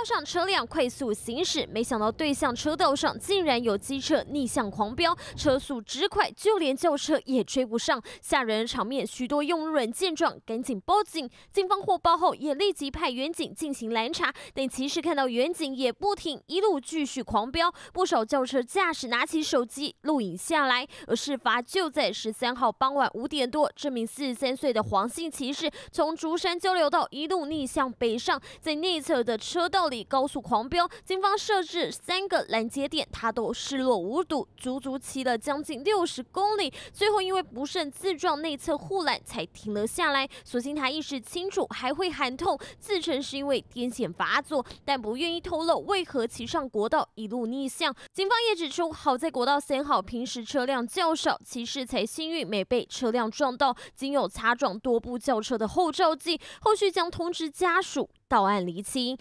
道上车辆快速行驶，没想到对向车道上竟然有机车逆向狂飙，车速之快，就连轿车也追不上，吓人场面，许多用路人见状赶紧报警。警方获报后也立即派远警进行拦查，但骑士看到远警也不停，一路继续狂飙，不少轿车驾驶拿起手机录影下来。而事发就在十三号傍晚五点多，这名四十三岁的黄姓骑士从竹山交流道一路逆向北上，在内侧的车道里高速狂飙，警方设置三个拦截点，他都视若无睹，足足骑了将近六十公里，最后因为不慎自撞内侧护栏才停了下来。所幸他意识清楚，还会喊痛，自称是因为癫痫发作，但不愿意透露为何骑上国道一路逆向。警方也指出，好在国道三号平时车辆较少，骑士才幸运没被车辆撞到，仅有擦撞多部轿车的后照镜，后续将通知家属。到案厘清，